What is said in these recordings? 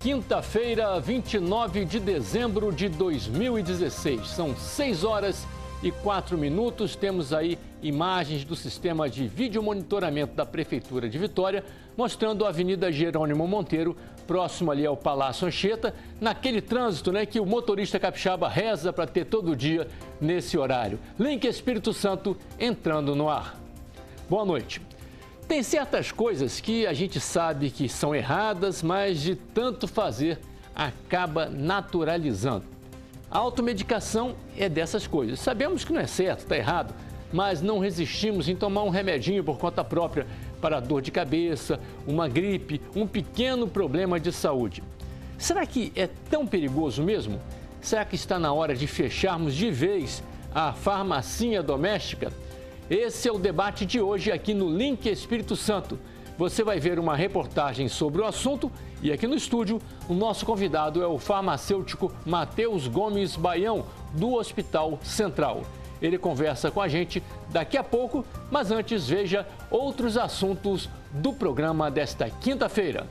Quinta-feira, 29 de dezembro de 2016. São 6 horas e 4 minutos. Temos aí imagens do sistema de vídeo monitoramento da Prefeitura de Vitória, mostrando a Avenida Jerônimo Monteiro, próximo ali ao Palácio Anchieta, naquele trânsito né, que o motorista capixaba reza para ter todo dia nesse horário. Link Espírito Santo entrando no ar. Boa noite. Tem certas coisas que a gente sabe que são erradas, mas de tanto fazer acaba naturalizando. A automedicação é dessas coisas. Sabemos que não é certo, está errado, mas não resistimos em tomar um remedinho por conta própria para dor de cabeça, uma gripe, um pequeno problema de saúde. Será que é tão perigoso mesmo? Será que está na hora de fecharmos de vez a farmacinha doméstica? Esse é o debate de hoje aqui no Link Espírito Santo. Você vai ver uma reportagem sobre o assunto e aqui no estúdio o nosso convidado é o farmacêutico Matheus Gomes Baião, do Hospital Central. Ele conversa com a gente daqui a pouco, mas antes veja outros assuntos do programa desta quinta-feira.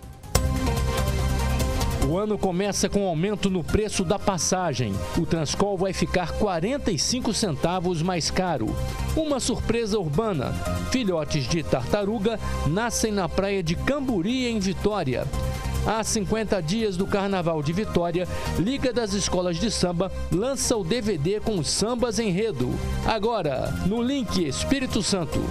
O ano começa com aumento no preço da passagem. O Transcol vai ficar 45 centavos mais caro. Uma surpresa urbana. Filhotes de tartaruga nascem na praia de Camburi, em Vitória. Há 50 dias do Carnaval de Vitória, Liga das Escolas de Samba lança o DVD com sambas enredo. Agora, no link Espírito Santo.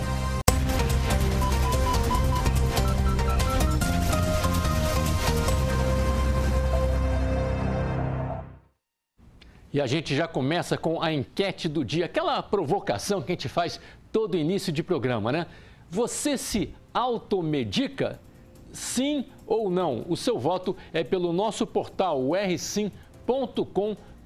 E a gente já começa com a enquete do dia, aquela provocação que a gente faz todo início de programa, né? Você se automedica? Sim ou não? O seu voto é pelo nosso portal, rsim.com.br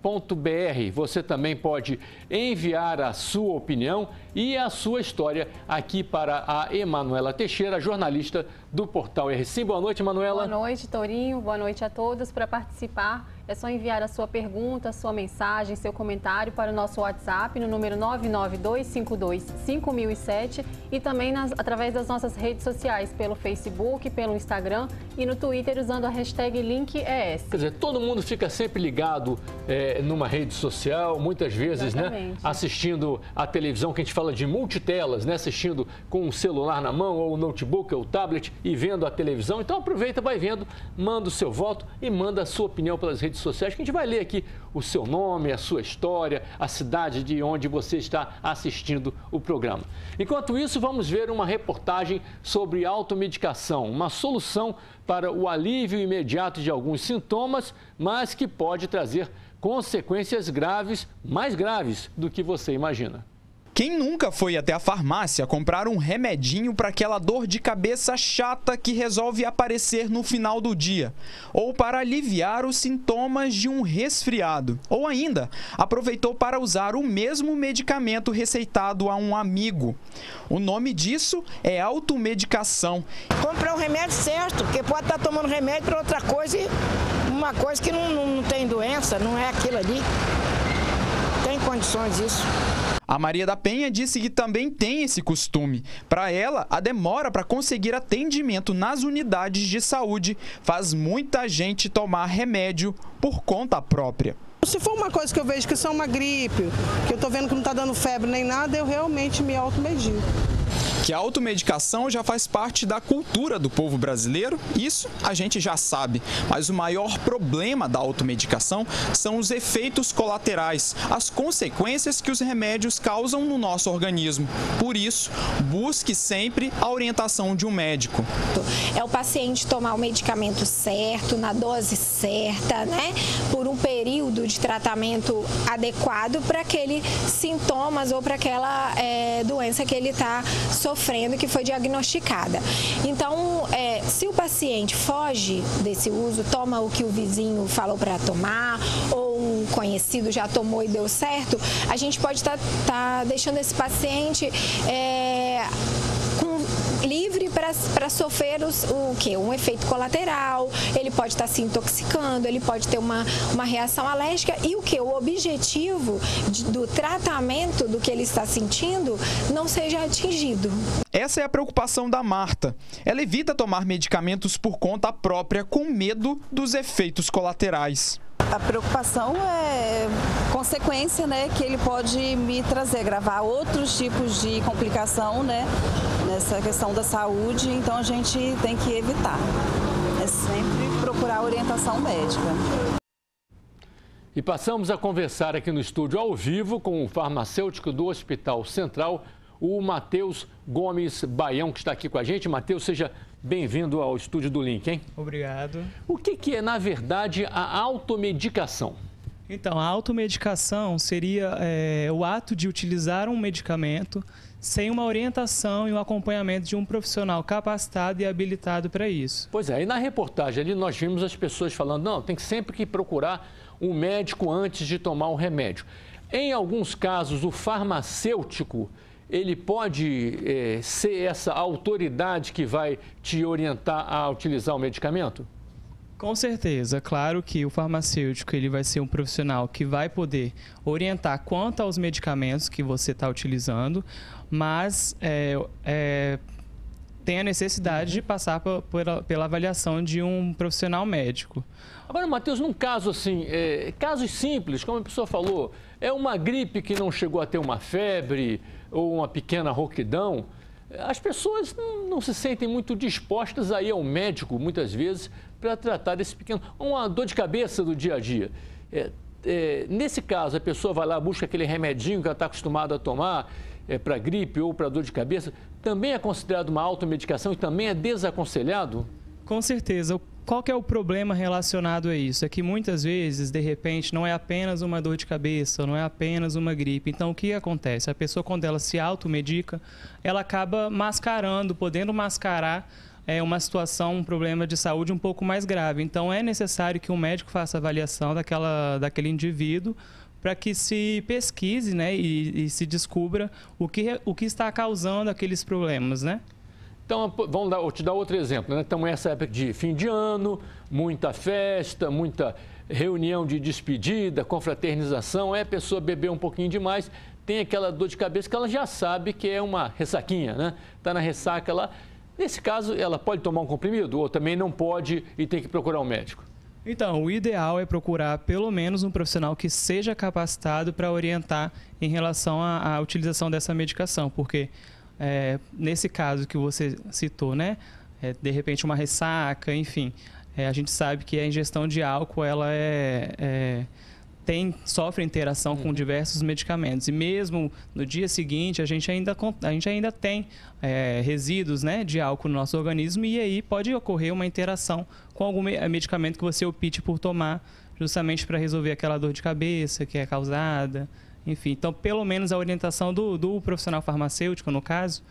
você também pode enviar a sua opinião e a sua história aqui para a Emanuela Teixeira, jornalista do portal RC. Boa noite, Emanuela. Boa noite, Torinho. Boa noite a todos. Para participar, é só enviar a sua pergunta, sua mensagem, seu comentário para o nosso WhatsApp no número 992525007 e também nas, através das nossas redes sociais, pelo Facebook, pelo Instagram e no Twitter usando a hashtag LinkES. Quer dizer, todo mundo fica sempre ligado é, numa rede social, muitas vezes, né, Exatamente. né? Assistindo a televisão, que a gente fala de multitelas, né? Assistindo com o celular na mão, ou o notebook, ou o tablet e vendo a televisão. Então aproveita, vai vendo, manda o seu voto e manda a sua opinião pelas redes sociais, que a gente vai ler aqui o seu nome, a sua história, a cidade de onde você está assistindo o programa. Enquanto isso, vamos ver uma reportagem sobre automedicação, uma solução para o alívio imediato de alguns sintomas, mas que pode trazer consequências graves, mais graves do que você imagina. Quem nunca foi até a farmácia comprar um remedinho para aquela dor de cabeça chata que resolve aparecer no final do dia? Ou para aliviar os sintomas de um resfriado? Ou ainda, aproveitou para usar o mesmo medicamento receitado a um amigo? O nome disso é automedicação. Comprar o remédio certo, porque pode estar tomando remédio para outra coisa uma coisa que não, não, não tem doença, não é aquilo ali. Tem condições isso. A Maria da Penha disse que também tem esse costume. Para ela, a demora para conseguir atendimento nas unidades de saúde faz muita gente tomar remédio por conta própria. Se for uma coisa que eu vejo que são uma gripe, que eu estou vendo que não está dando febre nem nada, eu realmente me automedico que a automedicação já faz parte da cultura do povo brasileiro, isso a gente já sabe. Mas o maior problema da automedicação são os efeitos colaterais, as consequências que os remédios causam no nosso organismo. Por isso, busque sempre a orientação de um médico. É o paciente tomar o medicamento certo, na dose certa, né? Por um período de tratamento adequado para aqueles sintomas ou para aquela é, doença que ele está sofrendo sofrendo que foi diagnosticada. Então, é, se o paciente foge desse uso, toma o que o vizinho falou para tomar, ou um conhecido já tomou e deu certo, a gente pode estar tá, tá deixando esse paciente é, com livre para sofrer os, o que? Um efeito colateral, ele pode estar tá se intoxicando, ele pode ter uma, uma reação alérgica e o que? O objetivo de, do tratamento do que ele está sentindo não seja atingido. Essa é a preocupação da Marta. Ela evita tomar medicamentos por conta própria com medo dos efeitos colaterais. A preocupação é consequência, né, que ele pode me trazer, gravar outros tipos de complicação, né, nessa questão da saúde, então a gente tem que evitar. É sempre procurar orientação médica. E passamos a conversar aqui no estúdio ao vivo com o farmacêutico do Hospital Central, o Matheus Gomes Baião, que está aqui com a gente. Matheus, seja bem-vindo ao estúdio do Link, hein? Obrigado. O que, que é, na verdade, a automedicação? Então, a automedicação seria é, o ato de utilizar um medicamento sem uma orientação e um acompanhamento de um profissional capacitado e habilitado para isso. Pois é, e na reportagem ali nós vimos as pessoas falando, não, tem que sempre que procurar um médico antes de tomar o remédio. Em alguns casos, o farmacêutico ele pode é, ser essa autoridade que vai te orientar a utilizar o medicamento? Com certeza, claro que o farmacêutico ele vai ser um profissional que vai poder orientar quanto aos medicamentos que você está utilizando, mas é, é, tem a necessidade de passar por, por, pela avaliação de um profissional médico. Agora, Matheus, num caso assim, é, casos simples, como a pessoa falou, é uma gripe que não chegou a ter uma febre, ou uma pequena rouquidão, as pessoas não, não, se sentem muito dispostas a ir ao médico, muitas vezes, para tratar desse pequeno. Uma dor de cabeça do dia a dia. É, é, nesse caso, a pessoa vai lá, busca aquele remedinho que ela está acostumada a tomar é, para gripe ou para dor de cabeça, também é considerado uma automedicação e também é desaconselhado? Com certeza qual é o problema relacionado a isso? É que muitas vezes, de repente, não é apenas uma dor de cabeça, não é apenas uma gripe. Então, o que acontece? A pessoa, quando ela se automedica, ela acaba mascarando, podendo mascarar é, uma situação, um problema de saúde um pouco mais grave. Então, é necessário que um médico faça avaliação daquela, daquele indivíduo para que se pesquise né, e, e se descubra o que, o que está causando aqueles problemas, né? Então, vamos dar, vou te dar outro exemplo. Né? Estamos nessa época de fim de ano, muita festa, muita reunião de despedida, confraternização. É a pessoa beber um pouquinho demais, tem aquela dor de cabeça que ela já sabe que é uma ressaquinha, né? Está na ressaca lá. Nesse caso, ela pode tomar um comprimido ou também não pode e tem que procurar um médico? Então, o ideal é procurar pelo menos um profissional que seja capacitado para orientar em relação à, à utilização dessa medicação, porque é, nesse caso que você citou, né? É, de repente uma ressaca, enfim, é, a gente sabe que a ingestão de álcool ela é, é tem sofre interação uhum. com diversos medicamentos e mesmo no dia seguinte a gente ainda a gente ainda tem é, resíduos né de álcool no nosso organismo e aí pode ocorrer uma interação com algum medicamento que você opte por tomar justamente para resolver aquela dor de cabeça que é causada enfim, então pelo menos a orientação do, do profissional farmacêutico, no caso,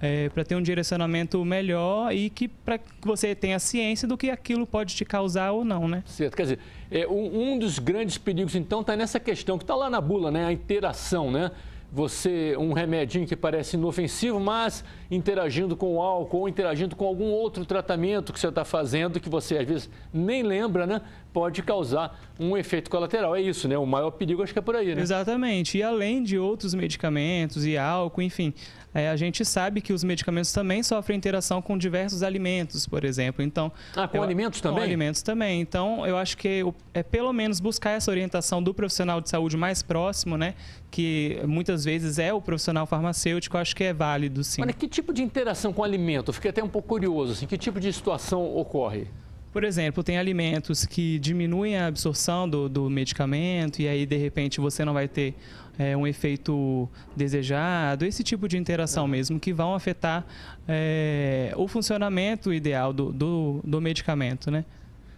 é, para ter um direcionamento melhor e que para que você tenha ciência do que aquilo pode te causar ou não, né? Certo, quer dizer, é, um, um dos grandes perigos então está nessa questão que está lá na bula, né? A interação, né? Você, um remedinho que parece inofensivo, mas interagindo com o álcool ou interagindo com algum outro tratamento que você está fazendo, que você às vezes nem lembra, né? pode causar um efeito colateral. É isso, né? O maior perigo acho que é por aí, né? Exatamente. E além de outros medicamentos e álcool, enfim, é, a gente sabe que os medicamentos também sofrem interação com diversos alimentos, por exemplo. Então, ah, com eu, alimentos também? Com alimentos também. Então, eu acho que é pelo menos buscar essa orientação do profissional de saúde mais próximo, né? Que muitas vezes é o profissional farmacêutico, acho que é válido, sim. Mas que tipo de interação com alimento? Eu fiquei até um pouco curioso, assim, que tipo de situação ocorre? Por exemplo, tem alimentos que diminuem a absorção do, do medicamento e aí, de repente, você não vai ter é, um efeito desejado, esse tipo de interação mesmo, que vão afetar é, o funcionamento ideal do, do, do, medicamento, né?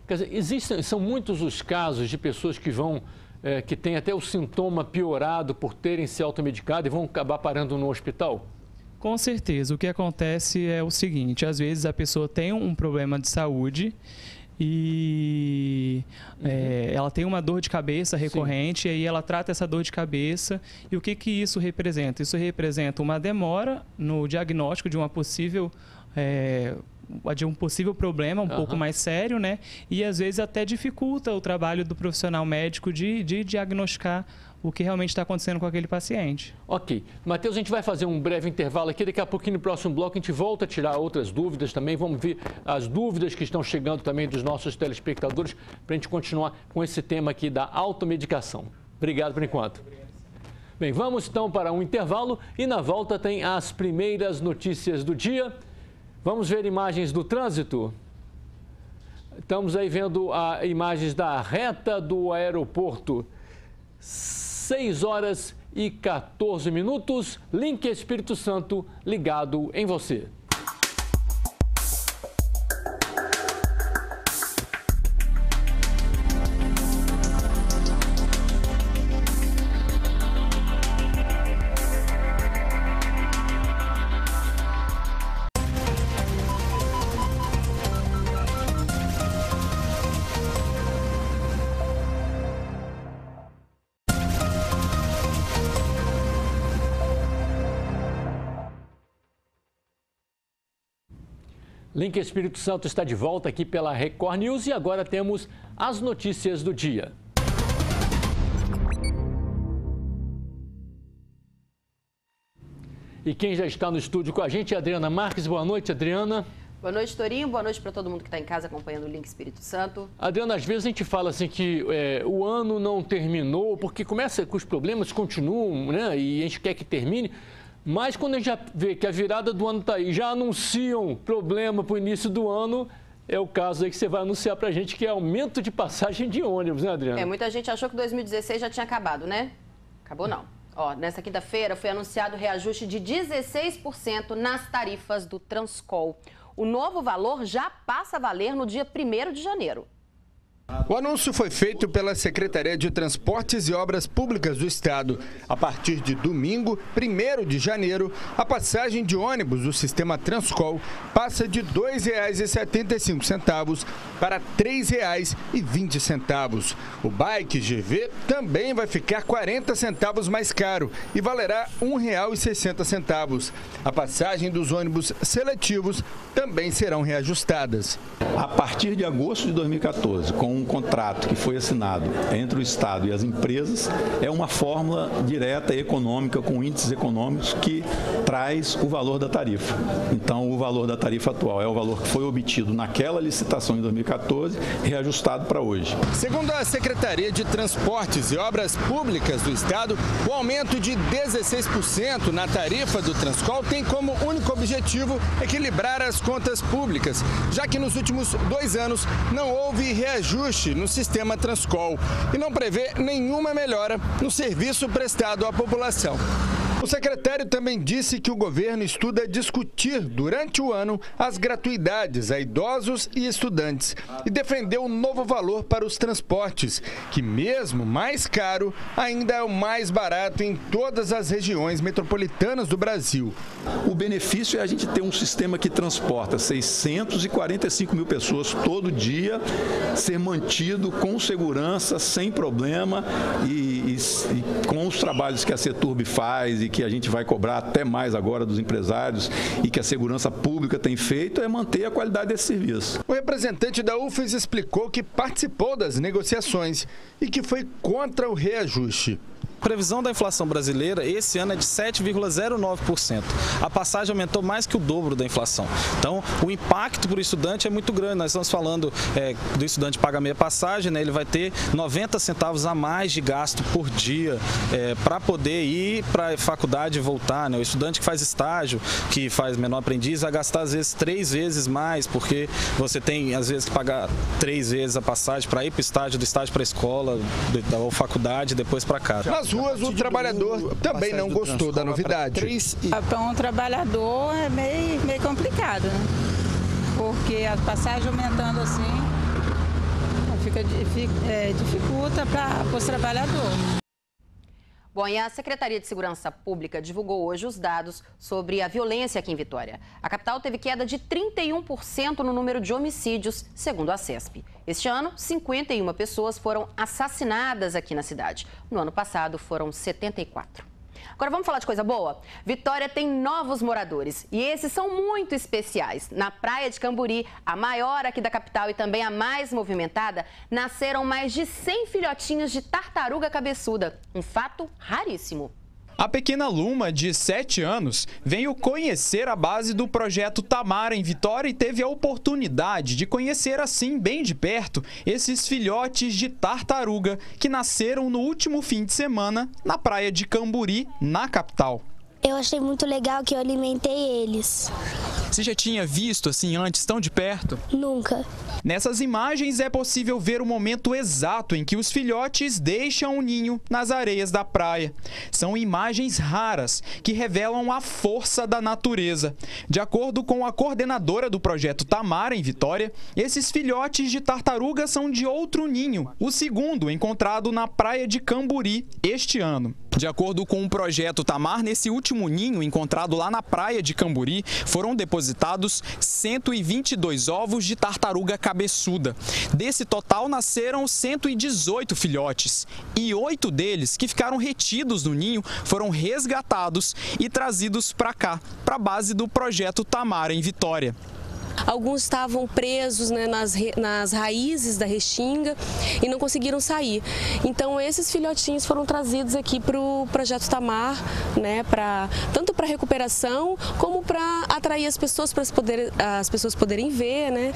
Quer dizer, existem, são muitos os casos de pessoas que vão, é, que têm até o sintoma piorado por terem se automedicado e vão acabar parando no hospital? Com certeza. O que acontece é o seguinte: às vezes a pessoa tem um problema de saúde e uhum. é, ela tem uma dor de cabeça recorrente Sim. e aí ela trata essa dor de cabeça e o que que isso representa? Isso representa uma demora no diagnóstico de uma possível é, de um possível problema um uhum. pouco mais sério, né? E às vezes até dificulta o trabalho do profissional médico de, de diagnosticar o que realmente está acontecendo com aquele paciente. Ok. Matheus, a gente vai fazer um breve intervalo aqui. Daqui a pouquinho, no próximo bloco, a gente volta a tirar outras dúvidas também. Vamos ver as dúvidas que estão chegando também dos nossos telespectadores para a gente continuar com esse tema aqui da automedicação. Obrigado por enquanto. Bem, vamos então para um intervalo e na volta tem as primeiras notícias do dia. Vamos ver imagens do trânsito. Estamos aí vendo a, imagens da reta do aeroporto. 6 horas e 14 minutos. Link Espírito Santo ligado em você. Link Espírito Santo está de volta aqui pela Record News e agora temos as notícias do dia. E quem já está no estúdio com a gente é a Adriana Marques. Boa noite, Adriana. Boa noite, Torinho. Boa noite para todo mundo que está em casa acompanhando o Link Espírito Santo. Adriana, às vezes a gente fala assim que é, o ano não terminou, porque começa com os problemas continuam, né? E a gente quer que termine. Mas quando a gente já vê que a virada do ano está aí, já anunciam problema para o início do ano, é o caso aí que você vai anunciar para a gente, que é aumento de passagem de ônibus, né, Adriana? É, muita gente achou que 2016 já tinha acabado, né? Acabou não. Ó, nessa quinta-feira foi anunciado reajuste de 16% nas tarifas do Transcol. O novo valor já passa a valer no dia 1 de janeiro. O anúncio foi feito pela Secretaria de Transportes e Obras Públicas do Estado. A partir de domingo, 1 de janeiro, a passagem de ônibus do sistema Transcol passa de R$ 2,75 para R$ 3,20. O bike GV também vai ficar 40 centavos mais caro e valerá R$ 1,60. A passagem dos ônibus seletivos também serão reajustadas. A partir de agosto de 2014, com um contrato que foi assinado entre o Estado e as empresas, é uma fórmula direta econômica com índices econômicos que traz o valor da tarifa. Então, o valor da tarifa atual é o valor que foi obtido naquela licitação em 2014, reajustado para hoje. Segundo a Secretaria de Transportes e Obras Públicas do Estado, o aumento de 16% na tarifa do Transcol tem como único objetivo equilibrar as contas públicas, já que nos últimos dois anos não houve reajuste no sistema Transcol e não prevê nenhuma melhora no serviço prestado à população. O secretário também disse que o governo estuda discutir durante o ano as gratuidades a idosos e estudantes e defendeu um novo valor para os transportes, que mesmo mais caro, ainda é o mais barato em todas as regiões metropolitanas do Brasil. O benefício é a gente ter um sistema que transporta 645 mil pessoas todo dia, ser mantido com segurança, sem problema e, e, e com os trabalhos que a Seturb faz e que a gente vai cobrar até mais agora dos empresários e que a segurança pública tem feito é manter a qualidade desse serviço. O representante da UFES explicou que participou das negociações e que foi contra o reajuste previsão da inflação brasileira esse ano é de 7,09%. A passagem aumentou mais que o dobro da inflação. Então, o impacto para o estudante é muito grande. Nós estamos falando é, do estudante paga meia passagem, né, ele vai ter 90 centavos a mais de gasto por dia é, para poder ir para a faculdade e voltar. Né? O estudante que faz estágio, que faz menor aprendiz, vai gastar às vezes três vezes mais, porque você tem às vezes que pagar três vezes a passagem para ir para o estágio, do estágio para a escola, da faculdade, depois para casa ruas, o trabalhador também não gostou da novidade. Para um trabalhador é meio, meio complicado, né? Porque a passagem aumentando assim fica, é, dificulta para os trabalhadores. Bom, e a Secretaria de Segurança Pública divulgou hoje os dados sobre a violência aqui em Vitória. A capital teve queda de 31% no número de homicídios, segundo a CESP. Este ano, 51 pessoas foram assassinadas aqui na cidade. No ano passado, foram 74. Agora vamos falar de coisa boa? Vitória tem novos moradores e esses são muito especiais. Na praia de Camburi, a maior aqui da capital e também a mais movimentada, nasceram mais de 100 filhotinhos de tartaruga cabeçuda. Um fato raríssimo. A pequena Luma, de 7 anos, veio conhecer a base do projeto Tamara em Vitória e teve a oportunidade de conhecer assim, bem de perto, esses filhotes de tartaruga que nasceram no último fim de semana na praia de Camburi, na capital. Eu achei muito legal que eu alimentei eles. Você já tinha visto assim antes, tão de perto? Nunca. Nessas imagens é possível ver o momento exato em que os filhotes deixam o ninho nas areias da praia. São imagens raras que revelam a força da natureza. De acordo com a coordenadora do projeto Tamara em Vitória, esses filhotes de tartaruga são de outro ninho, o segundo encontrado na praia de Camburi este ano. De acordo com o projeto Tamar, nesse último ninho encontrado lá na praia de Camburi, foram depositados 122 ovos de tartaruga cabeçuda. Desse total nasceram 118 filhotes e oito deles que ficaram retidos no ninho foram resgatados e trazidos para cá, para a base do projeto Tamar em Vitória. Alguns estavam presos né, nas, nas raízes da restinga e não conseguiram sair. Então esses filhotinhos foram trazidos aqui para o projeto Tamar, né, pra, tanto para recuperação como para atrair as pessoas para poder, as pessoas poderem ver, né?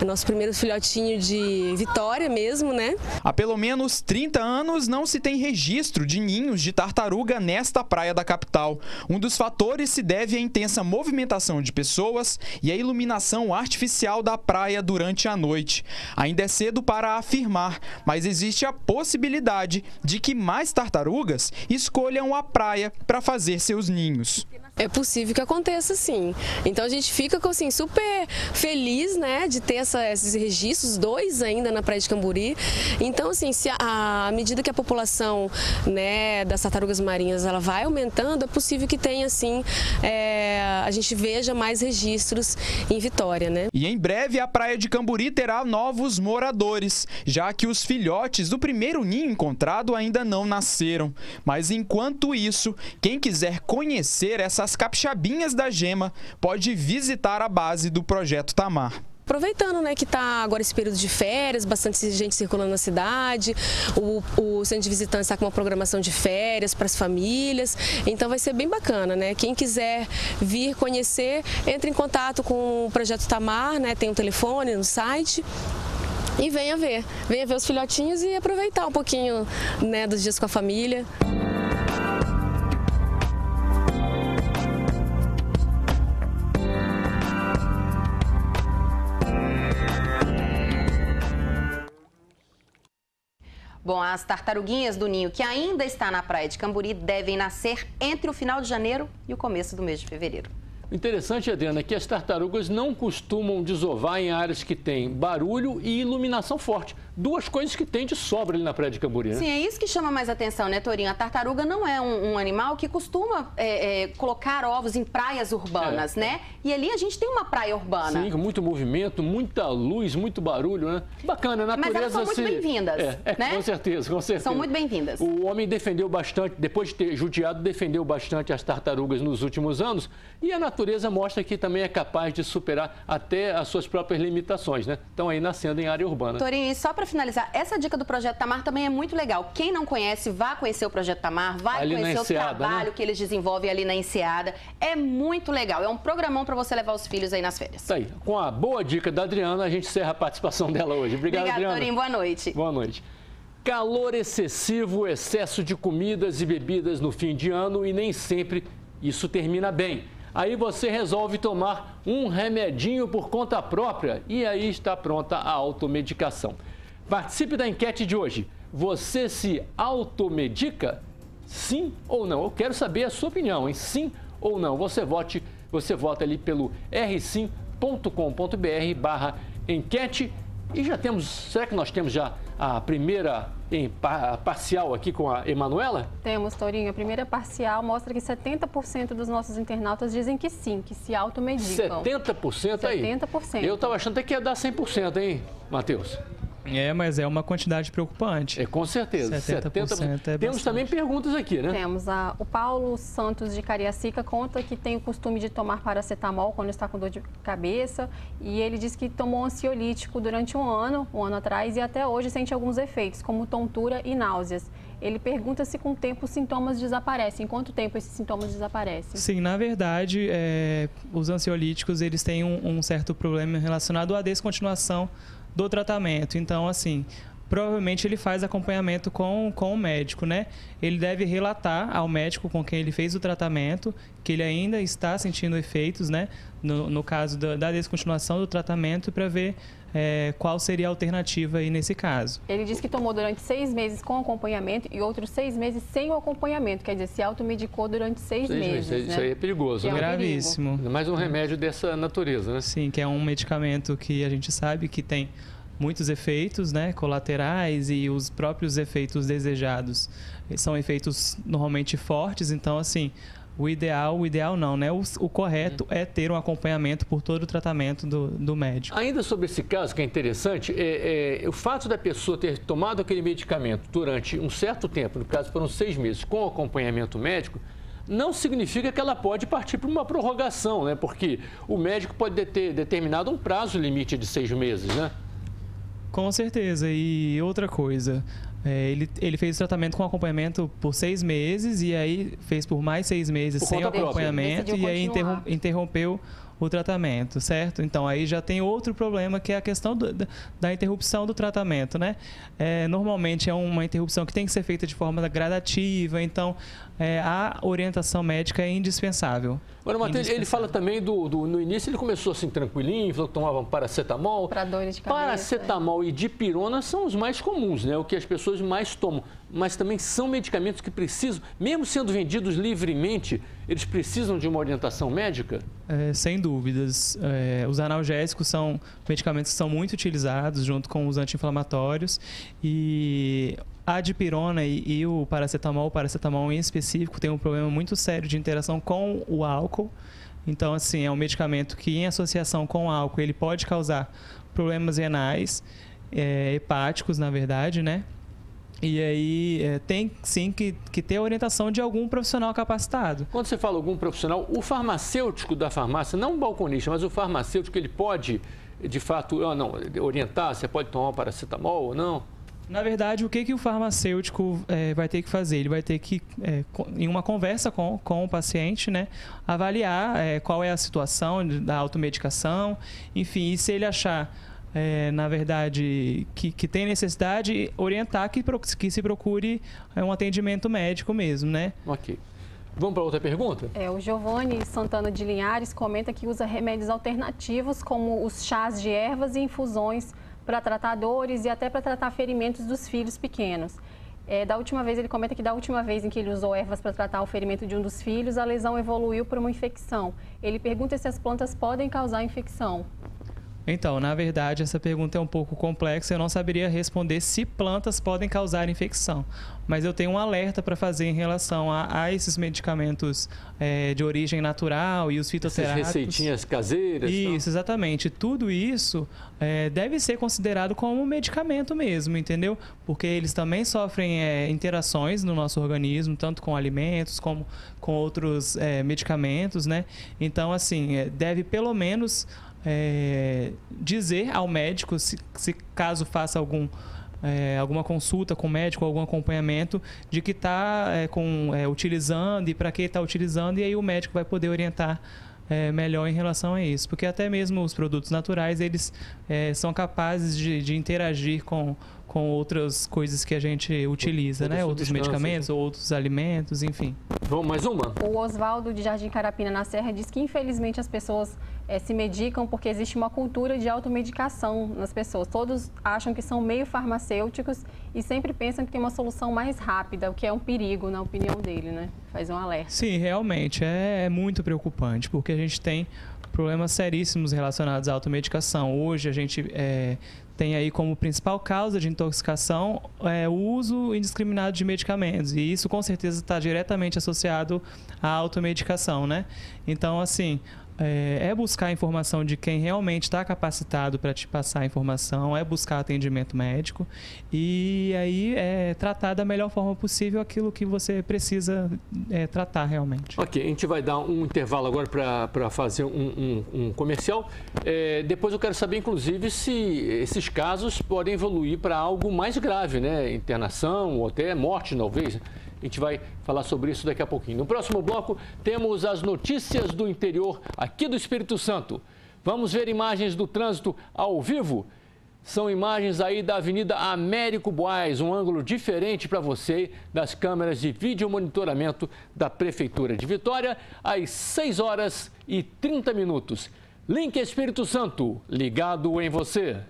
Uhum. Nosso primeiro filhotinho de Vitória mesmo, né? Há pelo menos 30 anos não se tem registro de ninhos de tartaruga nesta praia da capital. Um dos fatores se deve à intensa movimentação de pessoas e à iluminação artificial da praia durante a noite. Ainda é cedo para afirmar, mas existe a possibilidade de que mais tartarugas escolham a praia para fazer seus ninhos. É possível que aconteça sim. Então a gente fica assim, super feliz né, de ter essa, esses registros, dois ainda na Praia de Camburi. Então, assim, se a, à medida que a população né, das tartarugas marinhas ela vai aumentando, é possível que tenha assim, é, a gente veja mais registros em Vitória. Né? E em breve a Praia de Camburi terá novos moradores, já que os filhotes do primeiro ninho encontrado ainda não nasceram. Mas enquanto isso, quem quiser conhecer essa essas capixabinhas da gema, pode visitar a base do projeto Tamar. Aproveitando né, que está agora esse período de férias, bastante gente circulando na cidade, o, o centro de visitantes está com uma programação de férias para as famílias, então vai ser bem bacana. Né? Quem quiser vir conhecer, entre em contato com o Projeto Tamar, né? tem um telefone no site e venha ver, venha ver os filhotinhos e aproveitar um pouquinho né, dos dias com a família. Bom, as tartaruguinhas do ninho que ainda está na praia de Camburi devem nascer entre o final de janeiro e o começo do mês de fevereiro. Interessante, Adriana, é que as tartarugas não costumam desovar em áreas que têm barulho e iluminação forte duas coisas que tem de sobra ali na Praia de Camburi, né? Sim, é isso que chama mais atenção, né, Torinho? A tartaruga não é um, um animal que costuma é, é, colocar ovos em praias urbanas, é, né? E ali a gente tem uma praia urbana. Sim, com muito movimento, muita luz, muito barulho, né? Bacana, a natureza... Mas elas são muito se... bem-vindas, é, é, né? Com certeza, com certeza. São muito bem-vindas. O homem defendeu bastante, depois de ter judiado, defendeu bastante as tartarugas nos últimos anos e a natureza mostra que também é capaz de superar até as suas próprias limitações, né? Estão aí nascendo em área urbana. Torinho, e só para finalizar, essa dica do Projeto Tamar também é muito legal. Quem não conhece, vá conhecer o Projeto Tamar, vai ali conhecer Enseada, o trabalho né? que eles desenvolvem ali na Enseada. É muito legal. É um programão para você levar os filhos aí nas férias. Tá aí. Com a boa dica da Adriana, a gente encerra a participação dela hoje. Obrigado, Obrigada, Adriana. Torinho. Boa noite. Boa noite. Calor excessivo, excesso de comidas e bebidas no fim de ano e nem sempre isso termina bem. Aí você resolve tomar um remedinho por conta própria e aí está pronta a automedicação. Participe da enquete de hoje. Você se automedica? Sim ou não? Eu quero saber a sua opinião, hein? Sim ou não? Você vote, você vota ali pelo r5.com.br barra enquete E já temos, será que nós temos já a primeira em, a parcial aqui com a Emanuela? Temos, Torinho. A primeira parcial mostra que 70% dos nossos internautas dizem que sim, que se automedicam. 70% aí? 70%. Eu estava achando até que ia dar 100%, hein, Matheus? É, mas é uma quantidade preocupante. É, com certeza. 70%, 70%. É Temos também perguntas aqui, né? Temos. A, o Paulo Santos de Cariacica conta que tem o costume de tomar paracetamol quando está com dor de cabeça. E ele diz que tomou ansiolítico durante um ano, um ano atrás, e até hoje sente alguns efeitos, como tontura e náuseas. Ele pergunta se com o tempo os sintomas desaparecem. Em quanto tempo esses sintomas desaparecem? Sim, na verdade, é, os ansiolíticos eles têm um, um certo problema relacionado à descontinuação do tratamento. Então, assim, provavelmente ele faz acompanhamento com, com o médico, né? Ele deve relatar ao médico com quem ele fez o tratamento que ele ainda está sentindo efeitos, né? No, no caso da, da descontinuação do tratamento, para ver é, qual seria a alternativa aí nesse caso. Ele disse que tomou durante seis meses com acompanhamento e outros seis meses sem o acompanhamento, quer dizer, se automedicou durante seis, seis meses. meses. Né? Isso aí é perigoso, né? É um Gravíssimo. Mais um remédio dessa natureza, né? Sim, que é um medicamento que a gente sabe que tem muitos efeitos né, colaterais e os próprios efeitos desejados são efeitos normalmente fortes, então assim o ideal, o ideal não, né? O, o correto é ter um acompanhamento por todo o tratamento do, do médico. Ainda sobre esse caso, que é interessante, é, é, o fato da pessoa ter tomado aquele medicamento durante um certo tempo, no caso foram seis meses, com acompanhamento médico, não significa que ela pode partir para uma prorrogação, né? Porque o médico pode ter determinado um prazo limite de seis meses, né? Com certeza. E outra coisa, é, ele, ele fez o tratamento com acompanhamento por seis meses e aí fez por mais seis meses por sem acompanhamento e aí interrompeu o tratamento, certo? Então aí já tem outro problema que é a questão do, da, interrupção do tratamento, né? É, normalmente é uma interrupção que tem que ser feita de forma gradativa, então é, a orientação médica é indispensável. Agora, Matheus, ele fala também do, do, No início ele começou assim tranquilinho, falou que tomava paracetamol. Para dores de cabeça. Paracetamol é. e dipirona são os mais comuns, né? O que as pessoas mais tomam. Mas também são medicamentos que precisam, mesmo sendo vendidos livremente, eles precisam de uma orientação médica? É, sem dúvidas. É, os analgésicos são medicamentos que são muito utilizados junto com os anti-inflamatórios e a dipirona e, e o paracetamol, o paracetamol em específico, tem um problema muito sério de interação com o álcool. Então, assim, é um medicamento que, em associação com o álcool, ele pode causar problemas renais, é, hepáticos, na verdade, né? E aí é, tem sim que, que ter a orientação de algum profissional capacitado. Quando você fala algum profissional, o farmacêutico da farmácia, não o balconista, mas o farmacêutico, ele pode, de fato, não, orientar, você pode tomar paracetamol ou não? Na verdade, o que, que o farmacêutico é, vai ter que fazer? Ele vai ter que, é, em uma conversa com, com o paciente, né, avaliar é, qual é a situação da automedicação, enfim, e se ele achar, é, na verdade, que, que tem necessidade, orientar que, que se procure é, um atendimento médico mesmo, né? Ok. Vamos para outra pergunta? É, o Giovanni Santana de Linhares comenta que usa remédios alternativos, como os chás de ervas e infusões para tratar dores e até para tratar ferimentos dos filhos pequenos. É, da última vez, ele comenta que da última vez em que ele usou ervas para tratar o ferimento de um dos filhos, a lesão evoluiu para uma infecção. Ele pergunta se as plantas podem causar infecção. Então, na verdade, essa pergunta é um pouco complexa. Eu não saberia responder se plantas podem causar infecção. Mas eu tenho um alerta para fazer em relação a, a esses medicamentos é, de origem natural e os fitoterápicos. Essas receitinhas caseiras. Isso, exatamente. Tudo isso é, deve ser considerado como medicamento mesmo, entendeu? Porque eles também sofrem é, interações no nosso organismo, tanto com alimentos como com outros é, medicamentos, né? Então, assim, é, deve pelo menos é, dizer ao médico, se, se caso faça algum, é, alguma consulta com o médico, algum acompanhamento, de que está é, é, utilizando e para que está utilizando, e aí o médico vai poder orientar é, melhor em relação a isso. Porque até mesmo os produtos naturais, eles é, são capazes de, de interagir com, com outras coisas que a gente utiliza, né? Outros medicamentos, ou outros alimentos, enfim. Vamos mais uma? O Oswaldo de Jardim Carapina na Serra diz que infelizmente as pessoas é, se medicam porque existe uma cultura de automedicação nas pessoas. Todos acham que são meio farmacêuticos e sempre pensam que tem uma solução mais rápida, o que é um perigo, na opinião dele, né? Faz um alerta. Sim, realmente é, é muito preocupante, porque a gente tem problemas seríssimos relacionados à automedicação. Hoje a gente é, tem aí como principal causa de intoxicação é, o uso indiscriminado de medicamentos. E isso com certeza está diretamente associado à automedicação, né? Então, assim, é, é, buscar a informação de quem realmente está capacitado para te passar a informação, é buscar atendimento médico e aí é tratar da melhor forma possível aquilo que você precisa é, tratar realmente. Ok, a gente vai dar um intervalo agora para fazer um, um, um comercial. É, depois eu quero saber, inclusive, se esses casos podem evoluir para algo mais grave, né? Internação ou até morte, talvez. A gente vai falar sobre isso daqui a pouquinho. No próximo bloco, temos as notícias do interior aqui do Espírito Santo. Vamos ver imagens do trânsito ao vivo? São imagens aí da Avenida Américo Boaz, um ângulo diferente para você das câmeras de vídeo monitoramento da Prefeitura de Vitória, às 6 horas e 30 minutos. Link Espírito Santo, ligado em você.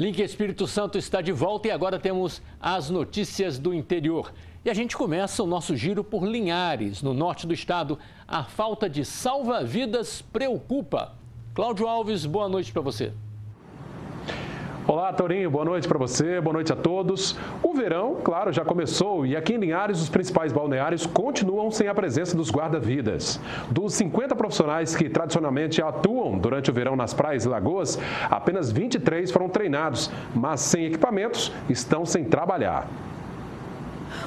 Link Espírito Santo está de volta e agora temos as notícias do interior. E a gente começa o nosso giro por Linhares, no norte do estado. A falta de salva-vidas preocupa. Cláudio Alves, boa noite para você. Olá, Torinho, boa noite para você, boa noite a todos. O verão, claro, já começou e aqui em Linhares os principais balneários continuam sem a presença dos guarda-vidas. Dos 50 profissionais que tradicionalmente atuam durante o verão nas praias e lagoas, apenas 23 foram treinados, mas sem equipamentos estão sem trabalhar.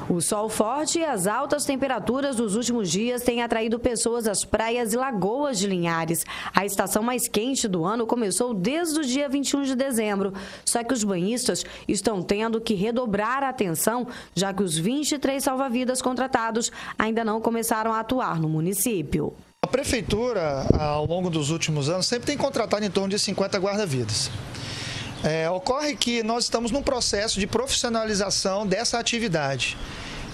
O sol forte e as altas temperaturas dos últimos dias têm atraído pessoas às praias e lagoas de Linhares. A estação mais quente do ano começou desde o dia 21 de dezembro. Só que os banhistas estão tendo que redobrar a atenção, já que os 23 salva-vidas contratados ainda não começaram a atuar no município. A prefeitura, ao longo dos últimos anos, sempre tem contratado em torno de 50 guarda-vidas. É, ocorre que nós estamos num processo de profissionalização dessa atividade.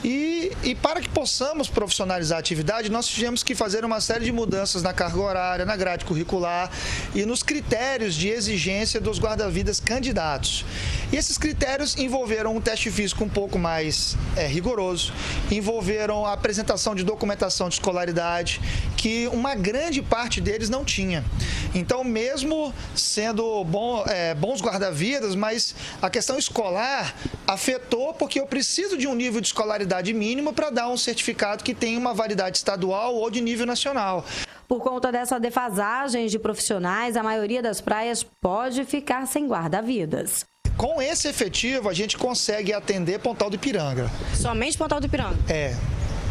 E, e, para que possamos profissionalizar a atividade, nós tivemos que fazer uma série de mudanças na carga horária, na grade curricular e nos critérios de exigência dos guarda-vidas candidatos. E esses critérios envolveram um teste físico um pouco mais é, rigoroso, envolveram a apresentação de documentação de escolaridade, que uma grande parte deles não tinha. Então, mesmo sendo bom, é, bons guarda-vidas, mas a questão escolar afetou porque eu preciso de um nível de escolaridade mínimo para dar um certificado que tem uma validade estadual ou de nível nacional. Por conta dessa defasagem de profissionais, a maioria das praias pode ficar sem guarda-vidas. Com esse efetivo, a gente consegue atender Pontal do Ipiranga. Somente Pontal do Ipiranga? É,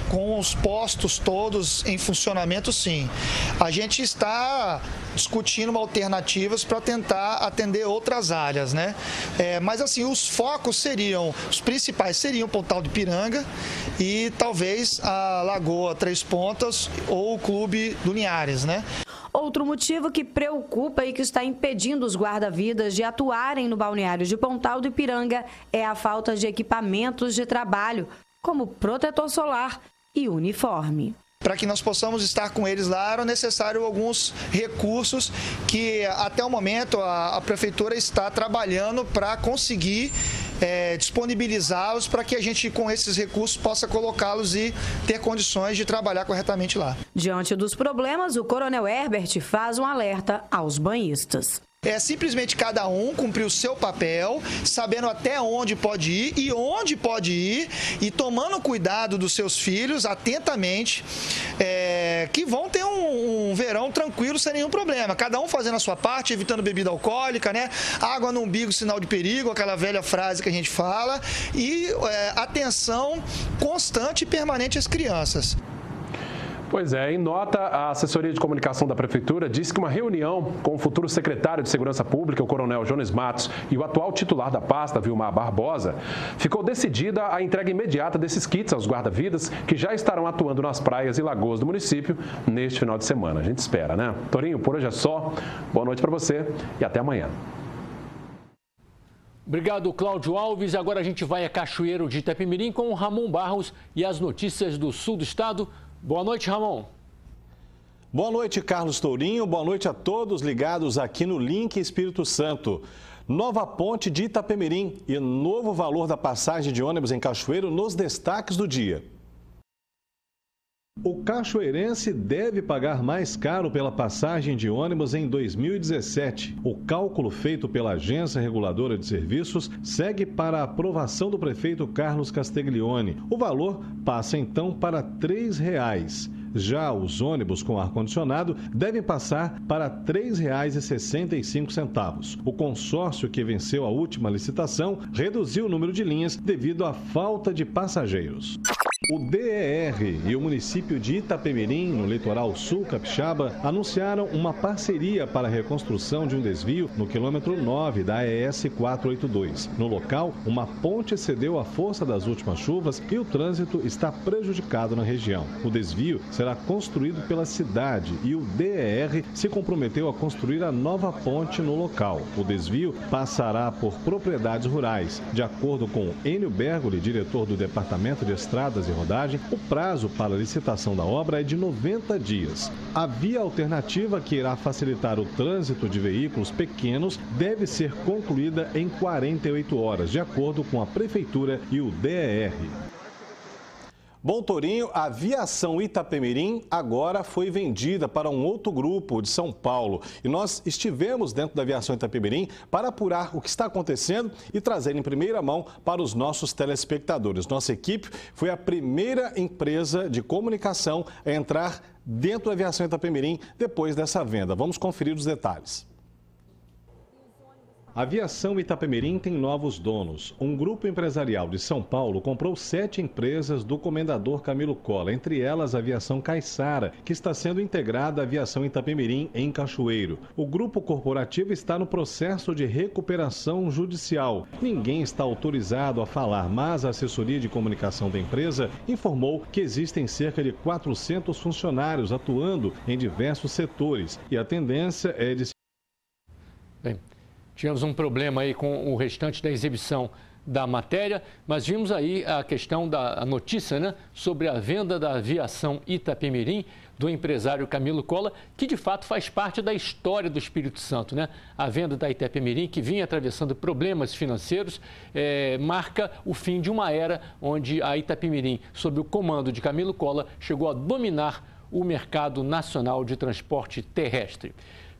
com os postos todos em funcionamento, sim. A gente está discutindo alternativas para tentar atender outras áreas, né? É, mas assim, os focos seriam, os principais seriam Pontal de Piranga e talvez a Lagoa Três Pontas ou o Clube do Linhares, né? Outro motivo que preocupa e que está impedindo os guarda-vidas de atuarem no balneário de Pontal do Ipiranga é a falta de equipamentos de trabalho, como protetor solar e uniforme. Para que nós possamos estar com eles lá, eram necessários alguns recursos que até o momento a, a prefeitura está trabalhando para conseguir é, disponibilizá-los para que a gente, com esses recursos, possa colocá-los e ter condições de trabalhar corretamente lá. Diante dos problemas, o Coronel Herbert faz um alerta aos banhistas. É simplesmente cada um cumprir o seu papel, sabendo até onde pode ir e onde pode ir, e tomando cuidado dos seus filhos atentamente, é, que vão ter um, um, verão tranquilo sem nenhum problema. Cada um fazendo a sua parte, evitando bebida alcoólica, né? Água no umbigo, sinal de perigo, aquela velha frase que a gente fala, e é, atenção constante e permanente às crianças. Pois é, em nota, a assessoria de comunicação da Prefeitura disse que uma reunião com o futuro secretário de Segurança Pública, o Coronel Jones Matos, e o atual titular da pasta, Vilmar Barbosa, ficou decidida a entrega imediata desses kits aos guarda-vidas que já estarão atuando nas praias e lagoas do município neste final de semana. A gente espera, né? Torinho, por hoje é só. Boa noite para você e até amanhã. Obrigado, Cláudio Alves. Agora a gente vai a Cachoeiro de Itapemirim com o Ramon Barros e as notícias do sul do estado. Boa noite, Ramon. Boa noite, Carlos Tourinho. Boa noite a todos ligados aqui no Link Espírito Santo. Nova ponte de Itapemirim e novo valor da passagem de ônibus em Cachoeiro nos destaques do dia. O cachoeirense deve pagar mais caro pela passagem de ônibus em 2017. O cálculo feito pela Agência Reguladora de Serviços segue para a aprovação do prefeito Carlos Castiglione. O valor passa então para R$ 3,00. Já os ônibus com ar-condicionado devem passar para R$ 3,65. O consórcio que venceu a última licitação reduziu o número de linhas devido à falta de passageiros. O DER e o município de Itapemirim, no litoral sul capixaba, anunciaram uma parceria para a reconstrução de um desvio no quilômetro 9 da ES 482. No local, uma ponte cedeu à força das últimas chuvas e o trânsito está prejudicado na região. O desvio será construído pela cidade e o DER se comprometeu a construir a nova ponte no local. O desvio passará por propriedades rurais. De acordo com Enio Bergoli, diretor do Departamento de Estradas e rodagem, o prazo para licitação da obra é de 90 dias. A via alternativa que irá facilitar o trânsito de veículos pequenos deve ser concluída em 48 horas, de acordo com a Prefeitura e o DER. Bom Torinho, a aviação Itapemirim agora foi vendida para um outro grupo de São Paulo. E nós estivemos dentro da aviação Itapemirim para apurar o que está acontecendo e trazer em primeira mão para os nossos telespectadores. Nossa equipe foi a primeira empresa de comunicação a entrar dentro da aviação Itapemirim depois dessa venda. Vamos conferir os detalhes. Aviação Itapemirim tem novos donos. Um grupo empresarial de São Paulo comprou sete empresas do comendador Camilo Cola, entre elas a aviação Caiçara, que está sendo integrada à aviação Itapemirim em Cachoeiro. O grupo corporativo está no processo de recuperação judicial. Ninguém está autorizado a falar, mas a assessoria de comunicação da empresa informou que existem cerca de 400 funcionários atuando em diversos setores e a tendência é de Bem, Tivemos um problema aí com o restante da exibição da matéria, mas vimos aí a questão da a notícia né, sobre a venda da aviação Itapemirim do empresário Camilo Cola, que de fato faz parte da história do Espírito Santo. Né? A venda da Itapemirim, que vinha atravessando problemas financeiros, é, marca o fim de uma era onde a Itapemirim, sob o comando de Camilo Cola, chegou a dominar o mercado nacional de transporte terrestre.